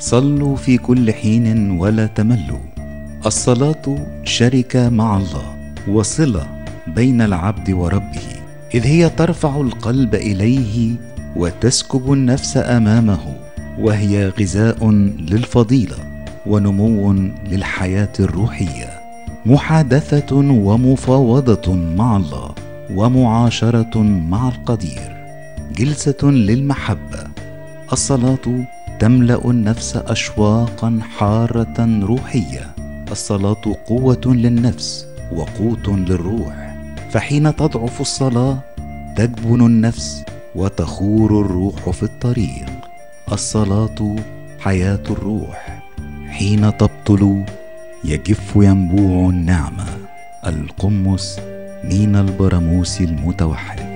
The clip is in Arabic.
صلوا في كل حين ولا تملوا. الصلاة شركة مع الله وصلة بين العبد وربه. إذ هي ترفع القلب إليه وتسكب النفس أمامه وهي غذاء للفضيلة ونمو للحياة الروحية. محادثة ومفاوضة مع الله ومعاشرة مع القدير. جلسة للمحبة. الصلاة تملأ النفس اشواقا حارة روحية. الصلاة قوة للنفس وقوت للروح. فحين تضعف الصلاة تجبن النفس وتخور الروح في الطريق. الصلاة حياة الروح. حين تبطل يجف ينبوع النعمة. القمص مينا البراموسي المتوحد.